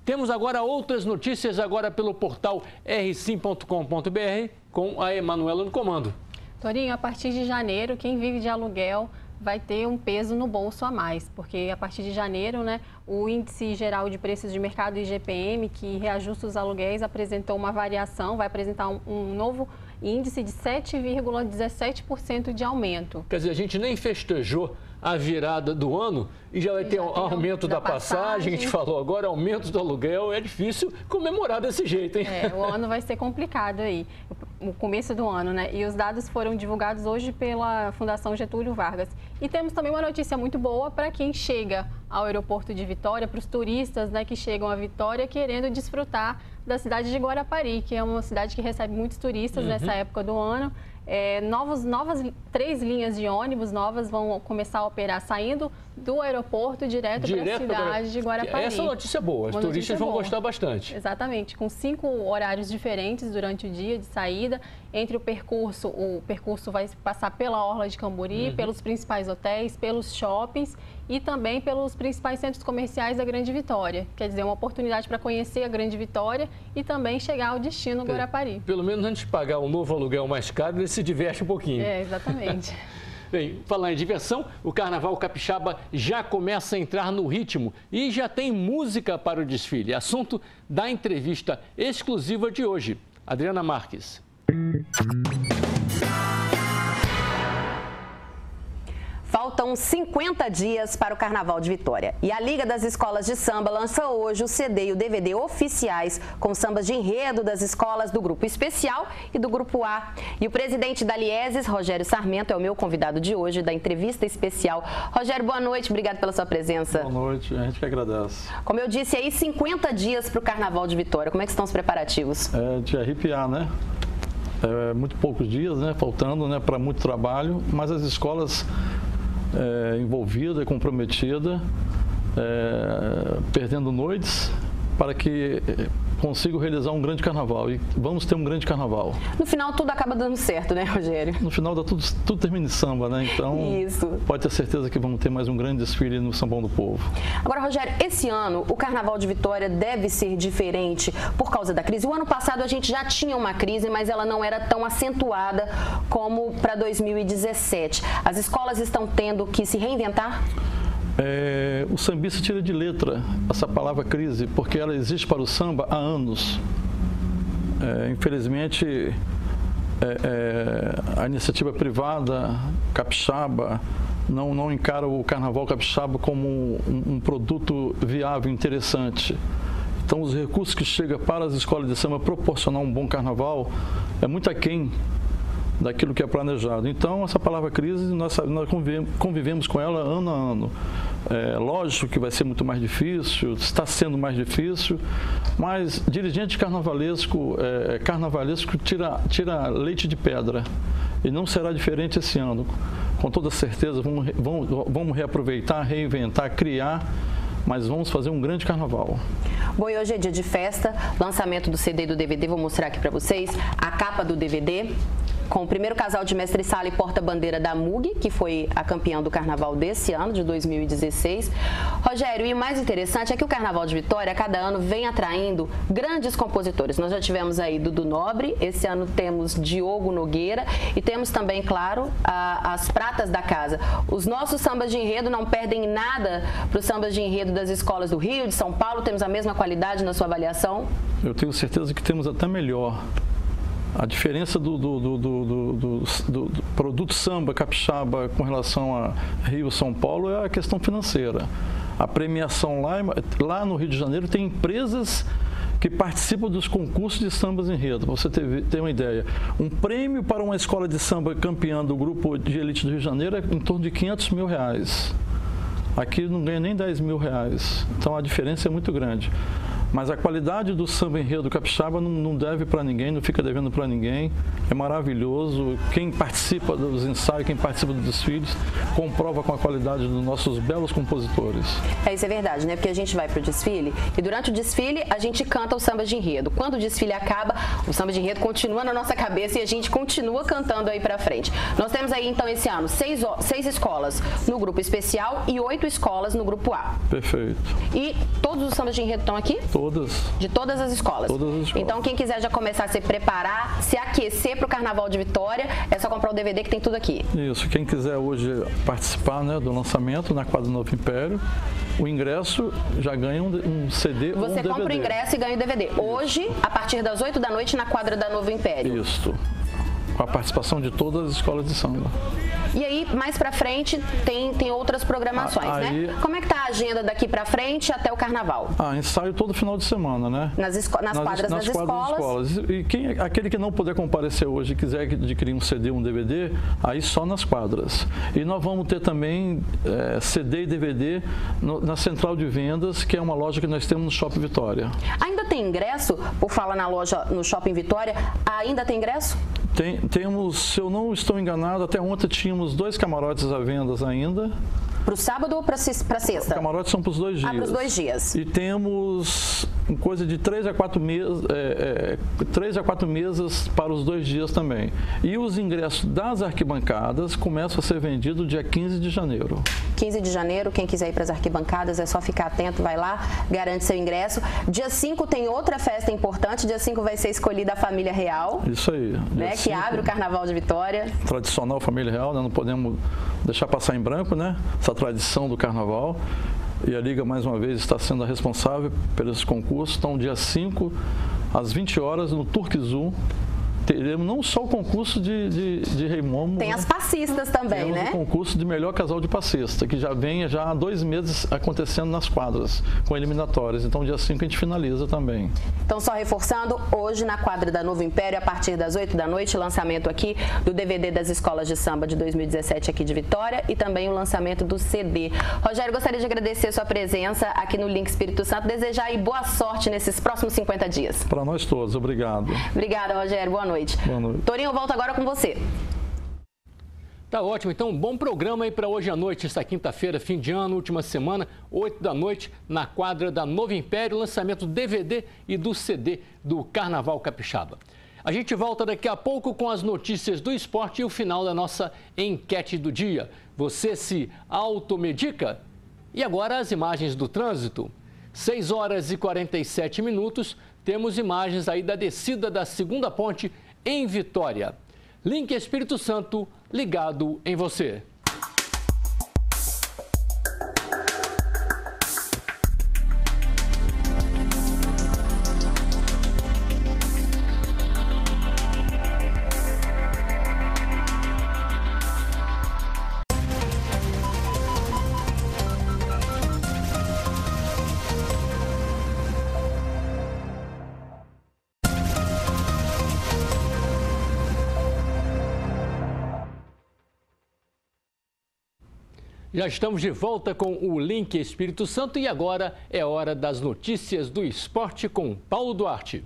Temos agora outras notícias agora pelo portal rsim.com.br com a Emanuela no comando. Torinho, a partir de janeiro, quem vive de aluguel vai ter um peso no bolso a mais, porque a partir de janeiro, né, o Índice Geral de Preços de Mercado, IGPM, que reajusta os aluguéis, apresentou uma variação, vai apresentar um, um novo índice de 7,17% de aumento. Quer dizer, a gente nem festejou a virada do ano e já vai ter um aumento da, passagem, a gente falou agora, aumento do aluguel, é difícil comemorar desse jeito, hein? É, o ano vai ser complicado aí, o começo do ano, né? E os dados foram divulgados hoje pela Fundação Getúlio Vargas. E temos também uma notícia muito boa para quem chega ao aeroporto de Vitória, para os turistas né, que chegam a Vitória querendo desfrutar da cidade de Guarapari, que é uma cidade que recebe muitos turistas uhum. nessa época do ano. É, novos, novas três linhas de ônibus novas vão começar a operar saindo do aeroporto direto, direto para a cidade pra... de Guarapari. Essa notícia é boa, os Uma turistas vão boa. gostar bastante. Exatamente, com cinco horários diferentes durante o dia de saída. Entre o percurso, o percurso vai passar pela Orla de Cambori, uhum. pelos principais hotéis, pelos shoppings e também pelos principais centros comerciais da Grande Vitória. Quer dizer, uma oportunidade para conhecer a Grande Vitória e também chegar ao destino Guarapari. Pelo menos antes de pagar um novo aluguel mais caro, ele se diverte um pouquinho. É, exatamente. Bem, falar em diversão, o Carnaval Capixaba já começa a entrar no ritmo e já tem música para o desfile. Assunto da entrevista exclusiva de hoje. Adriana Marques. Faltam 50 dias para o Carnaval de Vitória. E a Liga das Escolas de Samba lança hoje o CD e o DVD oficiais com sambas de enredo das escolas do Grupo Especial e do Grupo A. E o presidente da Lieses, Rogério Sarmento, é o meu convidado de hoje da entrevista especial. Rogério, boa noite, obrigado pela sua presença. Boa noite, a gente que agradece. Como eu disse aí, 50 dias para o Carnaval de Vitória. Como é que estão os preparativos? É de arrepiar, né? é, muito poucos dias, né, faltando né, para muito trabalho, mas as escolas é, envolvidas, comprometidas, é, perdendo noites para que consigo realizar um grande carnaval. E vamos ter um grande carnaval. No final tudo acaba dando certo, né, Rogério? No final dá tudo, tudo termina em samba, né? Então Isso. pode ter certeza que vamos ter mais um grande desfile no Sambão do Povo. Agora, Rogério, esse ano o Carnaval de Vitória deve ser diferente por causa da crise. O ano passado a gente já tinha uma crise, mas ela não era tão acentuada como para 2017. As escolas estão tendo que se reinventar? É, o sambista tira de letra essa palavra crise, porque ela existe para o samba há anos. É, infelizmente, é, é, a iniciativa privada capixaba não, não encara o carnaval capixaba como um, um produto viável, interessante. Então, os recursos que chegam para as escolas de samba proporcionar um bom carnaval é muito aquém daquilo que é planejado. Então, essa palavra crise, nós, nós convivemos, convivemos com ela ano a ano. É, lógico que vai ser muito mais difícil, está sendo mais difícil, mas dirigente carnavalesco, é, carnavalesco tira, tira leite de pedra. E não será diferente esse ano. Com toda certeza, vamos, vamos, vamos reaproveitar, reinventar, criar mas vamos fazer um grande carnaval. Bom, e hoje é dia de festa, lançamento do CD e do DVD, vou mostrar aqui para vocês a capa do DVD com o primeiro casal de mestre sala e porta-bandeira da MUG, que foi a campeã do carnaval desse ano, de 2016. Rogério, e o mais interessante é que o Carnaval de Vitória, cada ano, vem atraindo grandes compositores. Nós já tivemos aí Dudu Nobre, esse ano temos Diogo Nogueira e temos também, claro, a, as pratas da casa. Os nossos sambas de enredo não perdem nada para os sambas de enredo das escolas do Rio, de São Paulo. Temos a mesma qualidade na sua avaliação? Eu tenho certeza que temos até melhor. A diferença do, do, do, do, produto samba capixaba com relação a Rio São Paulo é a questão financeira. A premiação lá, lá no Rio de Janeiro tem empresas que participam dos concursos de sambas enredo. Para você ter, ter uma ideia, um prêmio para uma escola de samba campeã do grupo de elite do Rio de Janeiro é em torno de 500 mil reais. Aqui não ganha nem 10 mil reais. Então a diferença é muito grande. Mas a qualidade do samba enredo capixaba não, não deve para ninguém, não fica devendo para ninguém. É maravilhoso. Quem participa dos ensaios, quem participa dos desfiles, comprova com a qualidade dos nossos belos compositores. É, isso é verdade, né? Porque a gente vai para o desfile e durante o desfile a gente canta o samba de enredo. Quando o desfile acaba, o samba de enredo continua na nossa cabeça e a gente continua cantando aí para frente. Nós temos aí então esse ano seis, seis escolas no grupo especial e oito escolas no grupo A. Perfeito. E todos os sambas de enredo estão aqui? Todas. De todas as escolas. Todas as escolas. Então, quem quiser já começar a se preparar, se aquecer para o Carnaval de Vitória, é só comprar o DVD que tem tudo aqui. Isso. Quem quiser hoje participar né, do lançamento na quadra Novo Império, o ingresso já ganha um, um CD Você um DVD. compra o ingresso e ganha o DVD. Hoje, a partir das 8 da noite, na quadra da Novo Império. Isso. Com a participação de todas as escolas de samba. E aí, mais pra frente, tem, tem outras programações, Ah, aí- né? Como é que tá a agenda daqui pra frente até o carnaval? Ah, ensaio todo final de semana, né? Nas, esco- nas quadras das escolas. E quem, aquele que não puder comparecer hoje e quiser adquirir um CD, um DVD, aí só nas quadras. E nós vamos ter também eh, CD e DVD no- na central de vendas, que é uma loja que nós temos no Shopping Vitória. Ainda tem ingresso? Por falar na loja no Shopping Vitória, ainda tem ingresso? Tem- temos, se eu não estou enganado, até ontem tínhamos dois camarotes à venda ainda. Pro sábado ou pra sexta? Camarotes são para os dois dias. Ah, pros dois dias. E temos coisa de três a quatro mesas, é, é, três a quatro mesas para os dois dias também. E os ingressos das arquibancadas começam a ser vendidos dia 15 de janeiro. 15 de janeiro, quem quiser ir para as arquibancadas é só ficar atento, vai lá, garante seu ingresso. Dia 5 tem outra festa importante, dia 5 vai ser escolhida a família real, Isso aí. né, que abre o Carnaval de Vitória. Tradicional família real, né? não podemos deixar passar em branco, né? Essa tradição do carnaval. E a Liga, mais uma vez, está sendo a responsável pelos concursos. Então, dia 5, às 20 horas, no Turquizul, teremos não só o concurso de, de, de Tem né? as passistas também, né? o concurso de melhor casal de passista, que já vem já há dois meses acontecendo nas quadras, com eliminatórias. Então, dia 5 a gente finaliza também. Então, só reforçando, hoje na quadra da Novo Império, a partir das 8 da noite, lançamento aqui do DVD das Escolas de Samba de 2017 aqui de Vitória e também o lançamento do CD. Rogério, gostaria de agradecer sua presença aqui no Link Espírito Santo, desejar aí boa sorte nesses próximos 50 dias. Para nós todos, obrigado. Obrigada, Rogério. Boa noite. Noite. Boa noite. Torinho, eu volto agora com você. Tá ótimo, então bom programa aí para hoje à noite, esta quinta-feira, fim de ano, última semana, 8 da noite, na quadra da Novo Império, lançamento do DVD e do CD do Carnaval Capixaba. A gente volta daqui a pouco com as notícias do esporte e o final da nossa enquete do dia. Você se automedica? E agora as imagens do trânsito. 6 horas e 47 minutos, temos imagens aí da descida da segunda ponte em Vitória. Link Espírito Santo ligado em você. Já estamos de volta com o Link Espírito Santo e agora é hora das notícias do esporte com Paulo Duarte.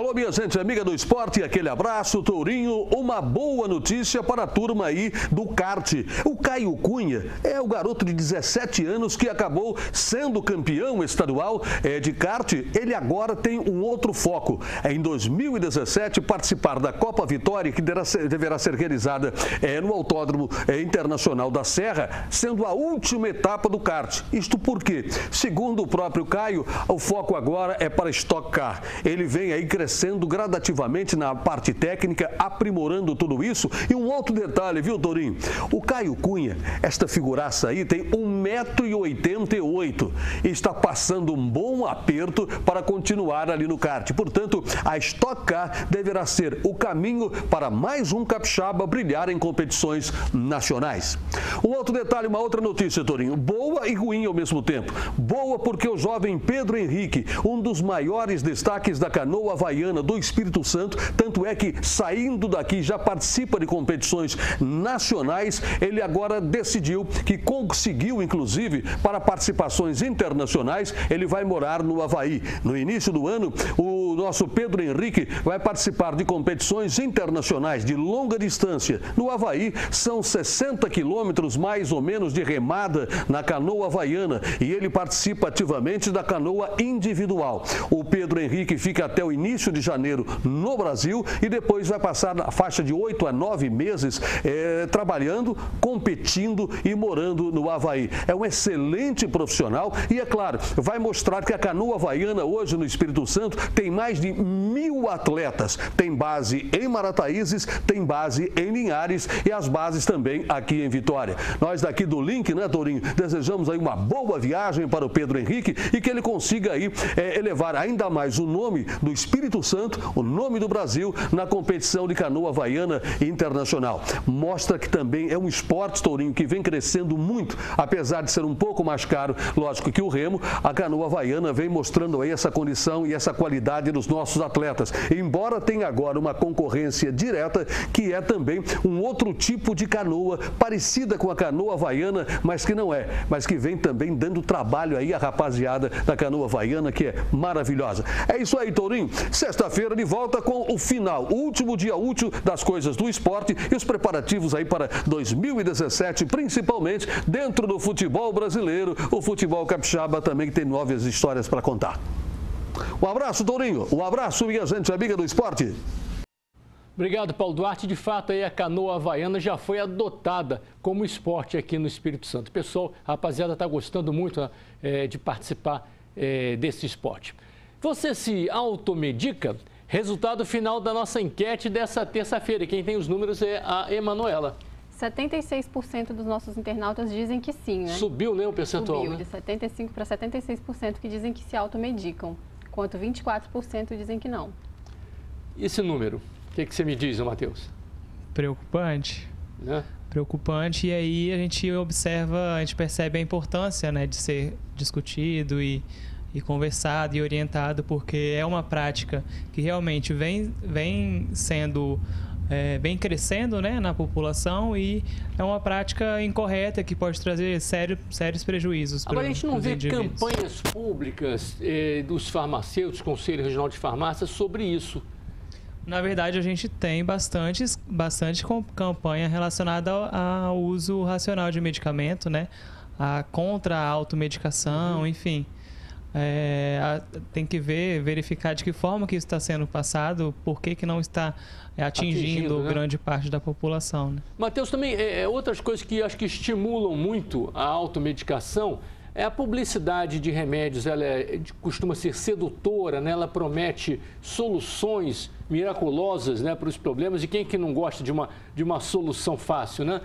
Alô, minha gente amiga do esporte, aquele abraço, Tourinho. Uma boa notícia para a turma aí do kart. O Caio Cunha é o garoto de 17 anos que acabou sendo campeão estadual é, de kart. Ele agora tem um outro foco. É em 2017 participar da Copa Vitória, que deverá ser realizada é, no Autódromo é, Internacional da Serra, sendo a última etapa do kart. Isto porque, segundo o próprio Caio, o foco agora é para Stock Car. Ele vem aí crescendo gradativamente na parte técnica, aprimorando tudo isso. E um outro detalhe, viu, Torinho? O Caio Cunha, esta figuraça aí, tem 1,88m e está passando um bom aperto para continuar ali no kart. Portanto, a Stock Car deverá ser o caminho para mais um capixaba brilhar em competições nacionais. Um outro detalhe, uma outra notícia, Torinho. Boa e ruim ao mesmo tempo. Boa porque o jovem Pedro Henrique, um dos maiores destaques da canoa havaiana, Havaiana do Espírito Santo, tanto é que saindo daqui já participa de competições nacionais. Ele agora decidiu que conseguiu, inclusive, para participações internacionais, ele vai morar no Havaí. No início do ano, o nosso Pedro Henrique vai participar de competições internacionais de longa distância. No Havaí, são 60 quilômetros mais ou menos de remada na canoa havaiana e ele participa ativamente da canoa individual. O Pedro Henrique fica até o início início de janeiro no Brasil e depois vai passar na faixa de oito a nove meses é, trabalhando, competindo e morando no Havaí. É um excelente profissional e, é claro, vai mostrar que a canoa havaiana hoje no Espírito Santo tem mais de mil atletas. Tem base em Marataízes, tem base em Linhares e as bases também aqui em Vitória. Nós daqui do Link, né, Tourinho, desejamos aí uma boa viagem para o Pedro Henrique e que ele consiga aí é, elevar ainda mais o nome do Espírito Espírito Santo, o nome do Brasil, na competição de canoa havaiana internacional. Mostra que também é um esporte, Tourinho, que vem crescendo muito, apesar de ser um pouco mais caro, lógico que o remo, a canoa havaiana vem mostrando aí essa condição e essa qualidade dos nossos atletas. Embora tenha agora uma concorrência direta, que é também um outro tipo de canoa, parecida com a canoa havaiana, mas que não é, mas que vem também dando trabalho aí à rapaziada da canoa havaiana, que é maravilhosa. É isso aí, Tourinho. Sexta-feira de volta com o final, o último dia útil das coisas do esporte e os preparativos aí para 2017, principalmente dentro do futebol brasileiro. O futebol capixaba também tem novas histórias para contar. Um abraço, Tourinho. Um abraço, minha gente amiga do esporte. Obrigado, Paulo Duarte. De fato, aí a canoa havaiana já foi adotada como esporte aqui no Espírito Santo. Pessoal, a rapaziada, está gostando muito é, de participar é, desse esporte. Você se automedica? Resultado final da nossa enquete dessa terça-feira. Quem tem os números é a Emanuela. 76% dos nossos internautas dizem que sim, né? Subiu, né, o percentual, Subiu, né? de 75% para 76% que dizem que se automedicam, enquanto 24% dizem que não. Esse número, o que, que você me diz, Matheus? Preocupante. Né? Preocupante, e aí a gente observa, a gente percebe a importância né, de ser discutido e e conversado e orientado, porque é uma prática que realmente vem, vem sendo é, bem crescendo né, na população e é uma prática incorreta que pode trazer sério, sérios prejuízos. Agora, a gente não vê indivíduos. campanhas públicas eh, dos farmacêuticos, Conselho Regional de Farmácia, sobre isso. Na verdade, a gente tem bastante, bastante campanha relacionada ao, ao uso racional de medicamento, né? A, contra a automedicação, uhum. enfim. É, tem que ver, verificar de que forma que isso está sendo passado, por que, que não está atingindo, atingindo né? grande parte da população. Né? Matheus, também é, é, outras coisas que acho que estimulam muito a automedicação é a publicidade de remédios, ela é, costuma ser sedutora, né? ela promete soluções miraculosas né, para os problemas, e quem que não gosta de uma, de uma solução fácil, né?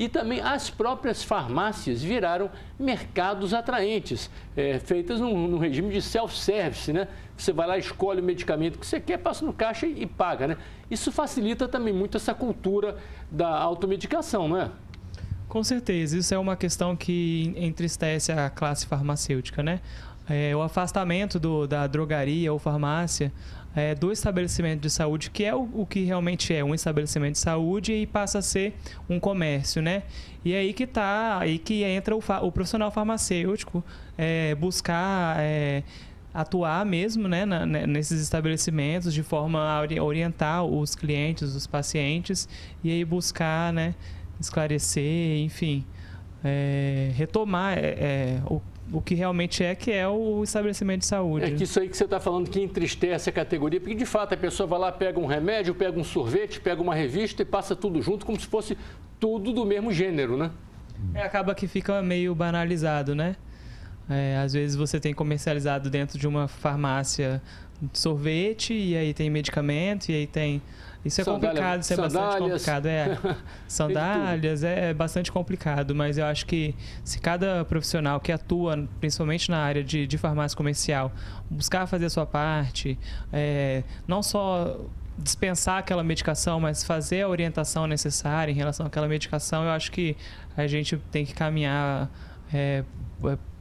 E também as próprias farmácias viraram mercados atraentes, é, feitas num, num, regime de self-service, né? Você vai lá, escolhe o medicamento que você quer, passa no caixa e, e paga, né? Isso facilita também muito essa cultura da automedicação, não é? Com certeza, isso é uma questão que entristece a classe farmacêutica, né? É, o afastamento do, da drogaria ou farmácia é, do estabelecimento de saúde, que é o, o, que realmente é um estabelecimento de saúde e passa a ser um comércio, né? E aí que tá, aí que entra o, o profissional farmacêutico é, buscar é, atuar mesmo né, na, nesses estabelecimentos de forma a orientar os clientes, os pacientes e aí buscar né, esclarecer, enfim, é, retomar é, é, o, o que realmente é, que é o estabelecimento de saúde. É que isso aí que você está falando que entristece a categoria, porque de fato a pessoa vai lá, pega um remédio, pega um sorvete, pega uma revista e passa tudo junto como se fosse tudo do mesmo gênero, né? É, acaba que fica meio banalizado, né? É, às vezes você tem comercializado dentro de uma farmácia sorvete, e aí tem medicamento, e aí tem isso é Sandália, complicado, isso é bastante complicado. É. Sandálias é bastante complicado, mas eu acho que se cada profissional que atua, principalmente na área de, de farmácia comercial, buscar fazer a sua parte, é, não só dispensar aquela medicação, mas fazer a orientação necessária em relação àquela medicação, eu acho que a gente tem que caminhar é,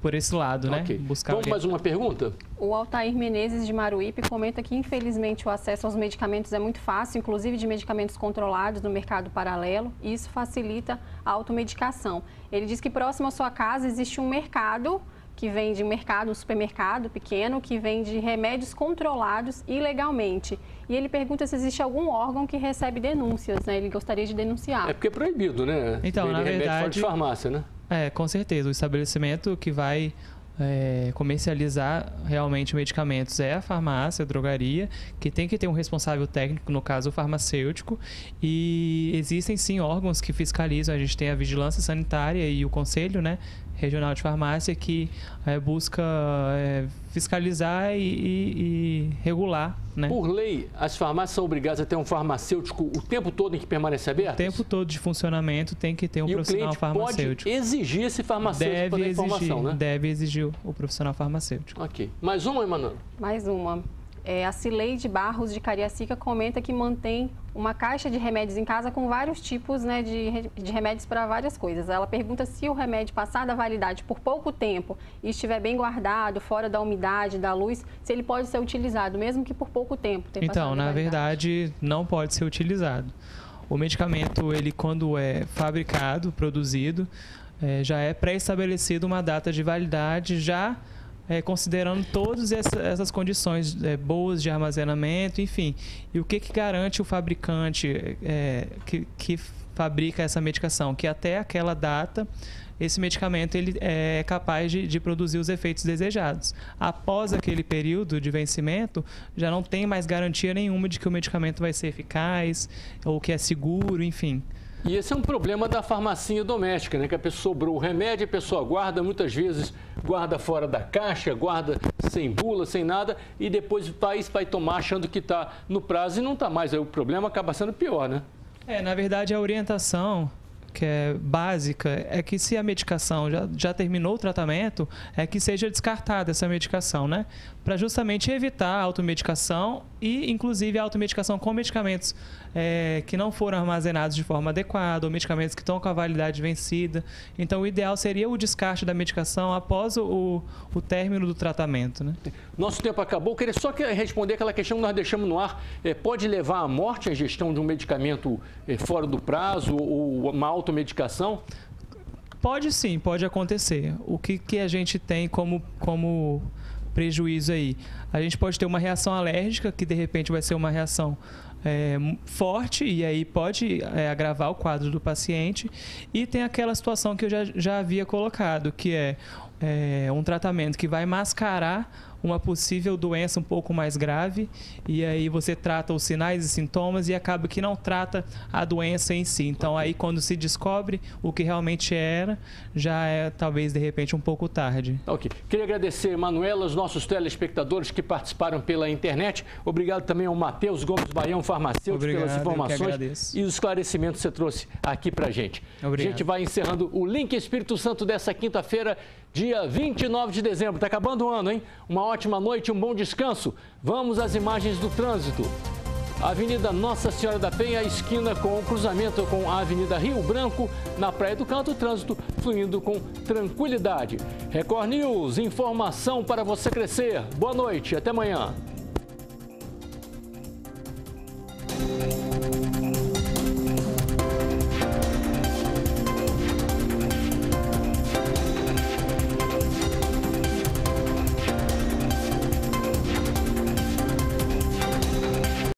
por esse lado, né? Buscar Vamos mais uma pergunta? O Altair Menezes de Maruípe comenta que, infelizmente, o acesso aos medicamentos é muito fácil, inclusive de medicamentos controlados no mercado paralelo, e isso facilita a automedicação. Ele diz que próximo à sua casa existe um mercado que vende um mercado, um supermercado pequeno, que vende remédios controlados ilegalmente. E ele pergunta se existe algum órgão que recebe denúncias, né? Ele gostaria de denunciar. É porque é proibido, né? Então, na verdade... Fora de farmácia, né? É, com certeza. O estabelecimento que vai é, comercializar realmente medicamentos é a farmácia, a drogaria, que tem que ter um responsável técnico, no caso o farmacêutico, e existem sim órgãos que fiscalizam, a gente tem a vigilância sanitária e o conselho, né, regional de farmácia que é, busca é, fiscalizar e, e, e, regular. Né? Por lei, as farmácias são obrigadas a ter um farmacêutico o tempo todo em que permanece aberto? O tempo todo de funcionamento tem que ter um e profissional farmacêutico. Pode exigir esse farmacêutico deve exigir, informação, né? Deve exigir o profissional farmacêutico. Ok. Mais uma, Emanuel? Mais uma. É, a Cileide Barros de Cariacica comenta que mantém uma caixa de remédios em casa com vários tipos né, de, de remédios para várias coisas. Ela pergunta se o remédio passar da validade por pouco tempo e estiver bem guardado, fora da umidade, da luz, se ele pode ser utilizado, mesmo que por pouco tempo. Então, na verdade, não pode ser utilizado. O medicamento, ele quando é fabricado, produzido, é, já é pré-estabelecido uma data de validade já é, considerando todas essa, essas condições é, boas de armazenamento, enfim. E o que, que garante o fabricante é, que, que fabrica essa medicação? Que até aquela data esse medicamento ele é capaz de, de, produzir os efeitos desejados. Após aquele período de vencimento, já não tem mais garantia nenhuma de que o medicamento vai ser eficaz ou que é seguro, enfim. E esse é um problema da farmacinha doméstica, né? Que a pessoa sobrou o remédio, a pessoa guarda, muitas vezes guarda fora da caixa, guarda sem bula, sem nada, e depois vai, vai tomar achando que está no prazo e não está mais. Aí o problema acaba sendo pior, né? É, na verdade a orientação que é básica é que se a medicação já, já terminou o tratamento, é que seja descartada essa medicação, né? Para justamente evitar a automedicação e, inclusive, a automedicação com medicamentos é, que não foram armazenados de forma adequada ou medicamentos que estão com a validade vencida. Então, o ideal seria o descarte da medicação após o, o término do tratamento, né? Nosso tempo acabou. Eu queria só responder aquela questão que nós deixamos no ar. É, pode levar à morte a gestão de um medicamento é, fora do prazo ou uma automedicação? Pode sim, pode acontecer. O que, que a gente tem como, como prejuízo aí? A gente pode ter uma reação alérgica, que de repente vai ser uma reação é, forte e aí pode é, agravar o quadro do paciente. E tem aquela situação que eu já, já havia colocado, que é, é um tratamento que vai mascarar uma possível doença um pouco mais grave e aí você trata os sinais e sintomas e acaba que não trata a doença em si. Então aí quando se descobre o que realmente era, já é talvez de repente um pouco tarde. Ok. Queria agradecer, Manuela, os nossos telespectadores que participaram pela internet. Obrigado também ao Matheus Gomes Baião, farmacêutico, Obrigado, pelas informações e os esclarecimentos que você trouxe aqui pra gente. Obrigado. A gente vai encerrando o Link Espírito Santo dessa quinta-feira dia 29 de dezembro. Está acabando o ano, hein? Uma ótima noite, um bom descanso. Vamos às imagens do trânsito. Avenida Nossa Senhora da Penha, esquina com o cruzamento com a Avenida Rio Branco, na Praia do Canto, o trânsito fluindo com tranquilidade. Record News, informação para você crescer. Boa noite, até amanhã.